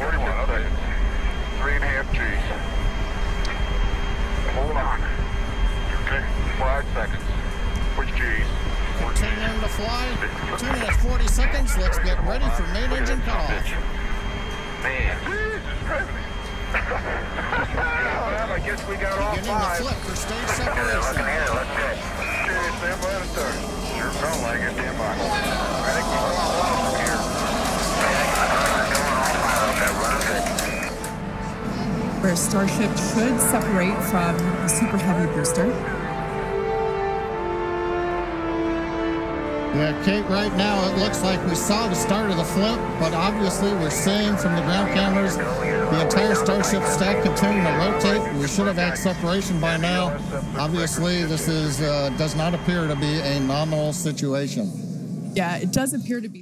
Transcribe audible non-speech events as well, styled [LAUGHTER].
41, okay. Three and a half G's. Hold on. Okay. Five seconds. Which G's? 10 to fly, 2 minutes 40 seconds, let's get ready for main engine cutoff. Man, [LAUGHS] well, I guess we got all Beginning five. The flip for stage separation. Yeah, let's get it, let's get it. Seriously, I'm going to start. Sure felt like it, damn where Starship should separate from the Super Heavy booster. Yeah, Kate, right now it looks like we saw the start of the flip, but obviously we're seeing from the ground cameras the entire Starship stack continuing to rotate. We should have had separation by now. Obviously, this is uh, does not appear to be a nominal situation. Yeah, it does appear to be.